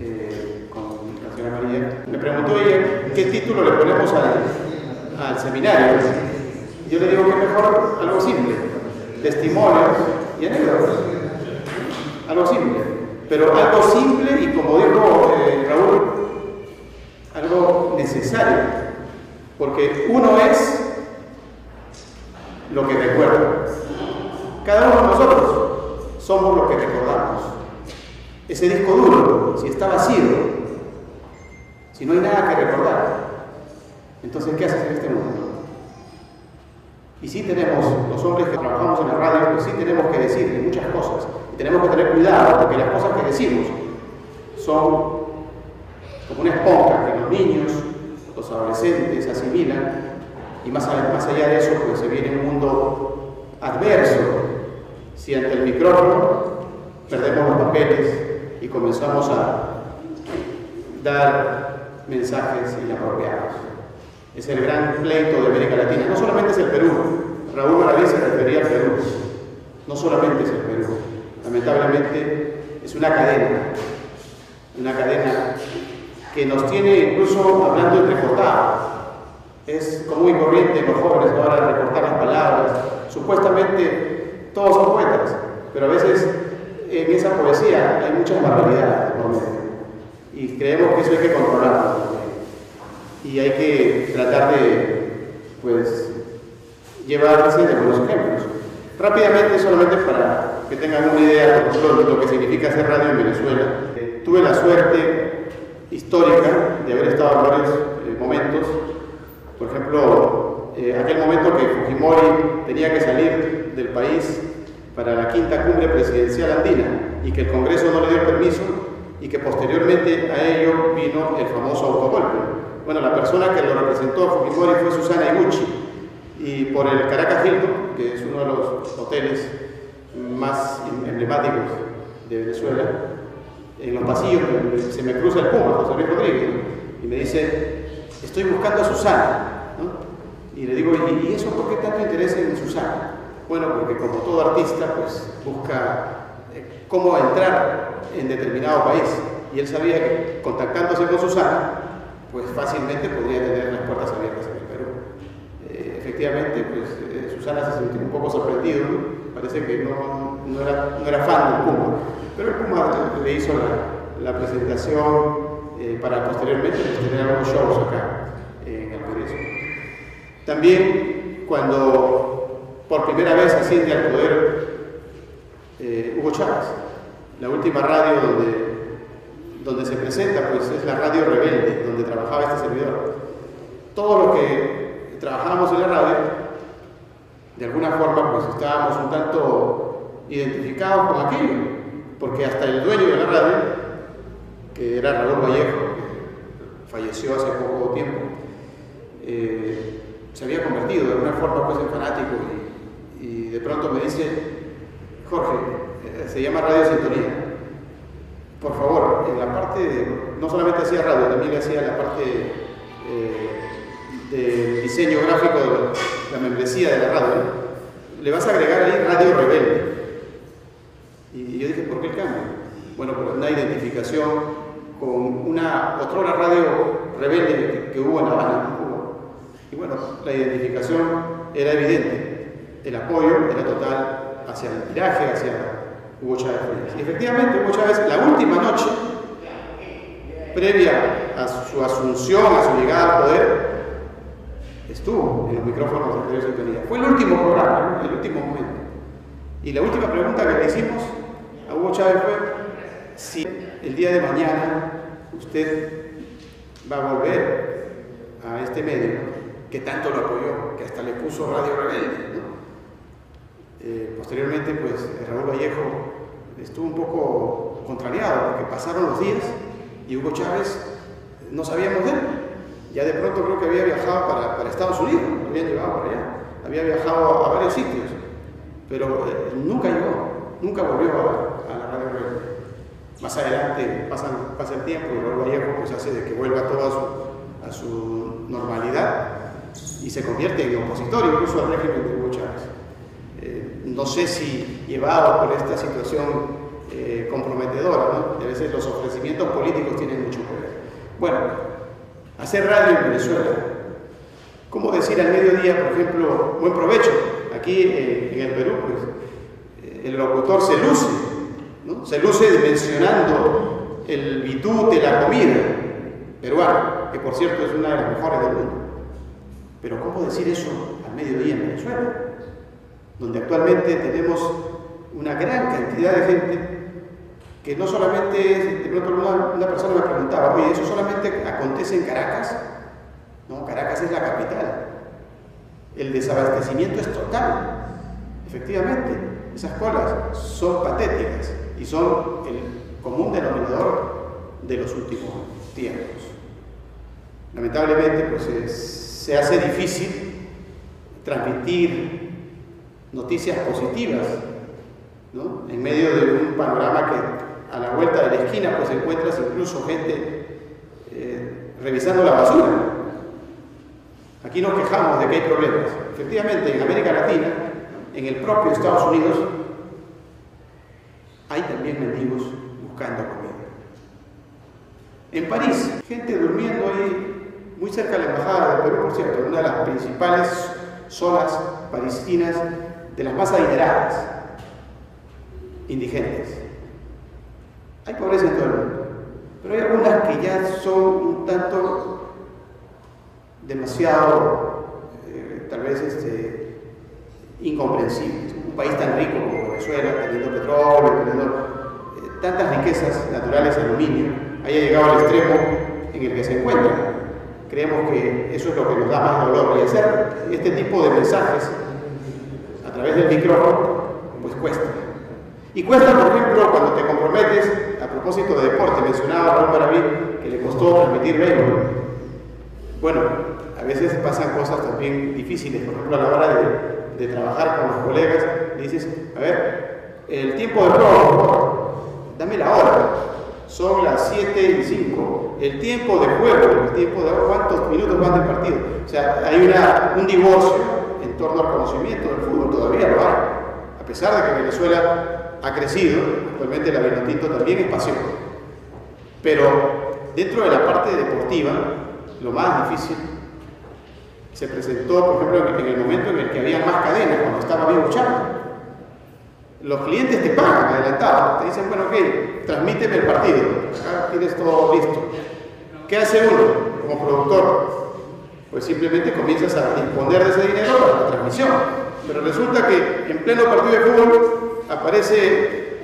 eh, con la señora María, me preguntó ella qué título le ponemos al, al seminario. Yo le digo que mejor algo simple, testimonios y anécdotas. Algo simple, pero algo simple y como dijo eh, Raúl, algo necesario, porque uno es lo que recuerda. Cada uno de nosotros somos lo que recordamos. Ese disco duro, si está vacío, si no hay nada que recordar, entonces ¿qué haces en este mundo? Y sí tenemos, los hombres que trabajamos en la radio, pues sí tenemos que decir muchas cosas. Y tenemos que tener cuidado porque las cosas que decimos son como una esponja que los niños, los adolescentes asimilan y más, allá de eso, pues se viene un mundo adverso. Si ante el micrófono perdemos los papeles, y comenzamos a dar mensajes inapropiados. Es el gran pleito de América Latina. No solamente es el Perú. Raúl Maraví se refería al Perú. No solamente es el Perú. Lamentablemente es una cadena. Una cadena que nos tiene incluso hablando entrecortado. Es común y corriente en los jóvenes ahora recortar las palabras. Supuestamente todos son poetas, pero a veces en esa poesía hay muchas barbaridades. Y creemos que eso hay que controlarlo. Y hay que tratar de, pues, llevarse de buenos ejemplos. Rápidamente, solamente para que tengan una idea de lo que significa hacer radio en Venezuela, eh, tuve la suerte histórica de haber estado en varios eh, momentos. Por ejemplo, eh, aquel momento que Fujimori tenía que salir del país para la quinta cumbre presidencial andina y que el Congreso no le dio permiso y que posteriormente a ello vino el famoso autogolpe. Bueno, la persona que lo representó Fujimori fue Susana Iguchi y por el Caracas Hilton, que es uno de los hoteles más emblemáticos de Venezuela, en los pasillos se me cruza el Puma, José Luis Rodríguez, y me dice, estoy buscando a Susana. Y le digo, ¿y eso por qué tanto interés en Susana? Bueno, porque como todo artista, pues busca eh, cómo entrar en determinado país. Y él sabía que contactándose con Susana, pues fácilmente podría tener las puertas abiertas en el Perú. Eh, efectivamente, pues eh, Susana se sintió un poco sorprendido, parece que no, no, era, fan del Puma, pero el Puma le hizo la, presentación para posteriormente pues, tener algunos shows acá en el Perú. También cuando por primera vez asciende al poder eh, Hugo Chávez. La última radio donde, donde se presenta pues, es la radio Rebelde, donde trabajaba este servidor. Todo lo que trabajábamos en la radio, de alguna forma pues estábamos un tanto identificados con aquello, porque hasta el dueño de la radio, que era Raúl Vallejo, falleció hace poco tiempo, eh, se había convertido de alguna forma pues, en fanático de pronto me dice, Jorge, eh, se llama Radio Sintonía. Por favor, en la parte, no solamente hacía radio, también le hacía la parte eh, de diseño gráfico de la, membresía de la radio. Le vas a agregar ahí Radio Rebelde. Y yo dije, ¿por qué el cambio? Bueno, por una identificación con una otra radio rebelde que, que hubo en La Habana, Y bueno, la identificación era evidente el apoyo era total hacia el tiraje, hacia Hugo Chávez Frías. Y efectivamente, Hugo Chávez, la última noche, previa a su asunción, a su llegada al poder, estuvo en los micrófonos de Radio Sintonía. Fue el último programa, el último momento. Y la última pregunta que le hicimos a Hugo Chávez fue si el día de mañana usted va a volver a este medio que tanto lo apoyó, que hasta le puso Radio Rebelde. Eh, posteriormente, pues Raúl Vallejo estuvo un poco contrariado porque pasaron los días y Hugo Chávez no sabíamos de él. Ya de pronto creo que había viajado para, Estados Unidos, lo llevado para allá, había viajado a, varios sitios, pero eh, nunca llegó, nunca volvió a, la radio Más adelante pasa, pasa el tiempo y Raúl Vallejo pues hace de que vuelva todo a su, a su normalidad y se convierte en opositor incluso al régimen de Hugo Chávez no sé si llevado por esta situación eh, comprometedora, ¿no? a veces los ofrecimientos políticos tienen mucho poder. Bueno, hacer radio en Venezuela. ¿Cómo decir al mediodía, por ejemplo, buen provecho? Aquí eh, en el Perú, pues, eh, el locutor se luce, ¿no? se luce mencionando el bitú de la comida peruana, que por cierto es una de las mejores del mundo. Pero ¿cómo decir eso al mediodía en Venezuela? Donde actualmente tenemos una gran cantidad de gente que no solamente, de pronto una, persona me preguntaba, oye, ¿eso solamente acontece en Caracas? No, Caracas es la capital. El desabastecimiento es total. Efectivamente, esas colas son patéticas y son el común denominador de los últimos tiempos. Lamentablemente, pues se hace difícil transmitir noticias positivas, ¿no? en medio de un panorama que a la vuelta de la esquina pues encuentras incluso gente eh, revisando la basura. Aquí nos quejamos de que hay problemas. Efectivamente, en América Latina, en el propio Estados Unidos, hay también mendigos buscando comida. En París, gente durmiendo ahí, muy cerca de la Embajada de Perú, por cierto, una de las principales zonas parisinas de las más adineradas, indigentes. Hay pobreza en todo el mundo, pero hay algunas que ya son un tanto demasiado, eh, tal vez, este, incomprensibles. Un país tan rico como Venezuela, teniendo petróleo, teniendo eh, tantas riquezas naturales, aluminio, haya llegado al extremo en el que se encuentra. Creemos que eso es lo que nos da más dolor y hacer este tipo de mensajes través del micrófono, pues cuesta. Y cuesta, por ejemplo, cuando te comprometes, a propósito de deporte, mencionaba Raúl Maraví que le costó transmitir béisbol. Bueno, a veces pasan cosas también difíciles, por ejemplo, a la hora de, de trabajar con los colegas, le dices, a ver, el tiempo de juego, dame la hora. Son las 7 y 5. El tiempo de juego, el tiempo de cuántos minutos van del partido. O sea, hay una, un divorcio en torno al conocimiento del fútbol, todavía lo hay. A pesar de que Venezuela ha crecido, actualmente la Vinotinto también es pasión. Pero dentro de la parte deportiva, lo más difícil se presentó, por ejemplo, en el momento en el que había más cadenas, cuando estaba bien luchando. Los clientes te pagan adelantado, te dicen, bueno, ok, transmíteme el partido, acá tienes todo listo. ¿Qué hace uno como productor? Pues simplemente comienzas a disponer de ese dinero para la transmisión. Pero resulta que en pleno partido de fútbol aparece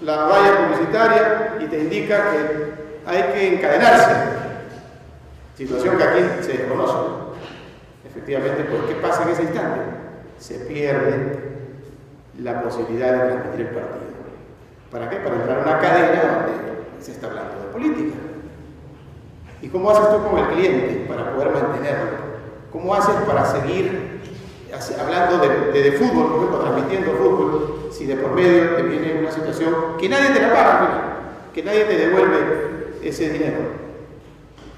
la valla publicitaria y te indica que hay que encadenarse. Situación que aquí se desconoce. Efectivamente, ¿por qué pasa en ese instante? Se pierde la posibilidad de transmitir el partido. ¿Para qué? Para entrar a una cadena donde se está hablando de política. ¿Y cómo haces tú con el cliente para poder mantenerlo? ¿Cómo haces para seguir hablando de, fútbol, por ejemplo, transmitiendo fútbol, si de por medio te viene una situación que nadie te la paga, que nadie te devuelve ese dinero,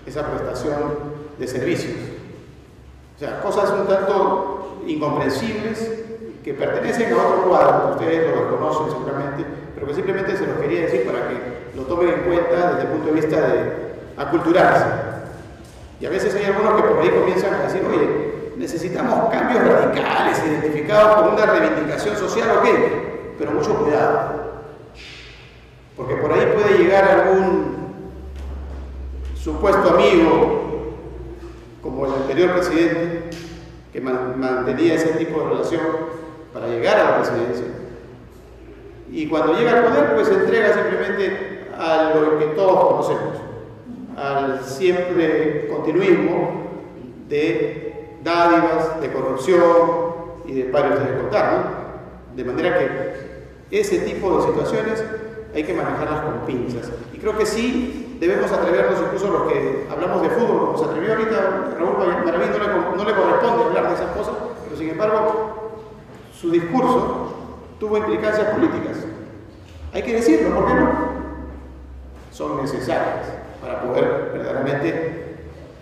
esa prestación de servicios. O sea, cosas un tanto incomprensibles que pertenecen a otro cuadro, ustedes lo reconocen seguramente, pero que simplemente se los quería decir para que lo tomen en cuenta desde el punto de vista de aculturarse. Y a veces hay algunos que por ahí comienzan a decir, oye, necesitamos cambios radicales identificados con una reivindicación social, ok, pero mucho cuidado, porque por ahí puede llegar algún supuesto amigo, como el anterior presidente, que mantenía ese tipo de relación para llegar a la presidencia. Y cuando llega al poder, pues se entrega simplemente a lo que todos conocemos, al siempre continuismo de dádivas, de corrupción y de varios de contar. De manera que ese tipo de situaciones hay que manejarlas con pinzas. Y creo que sí debemos atrevernos, incluso los que hablamos de fútbol, como se atrevió ahorita Raúl Maraví, no no le corresponde hablar de esas cosas, pero sin embargo su discurso tuvo implicancias políticas. Hay que decirlo, ¿por qué no? Son necesarias para poder verdaderamente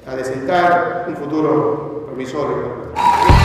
adecentar un futuro provisorio.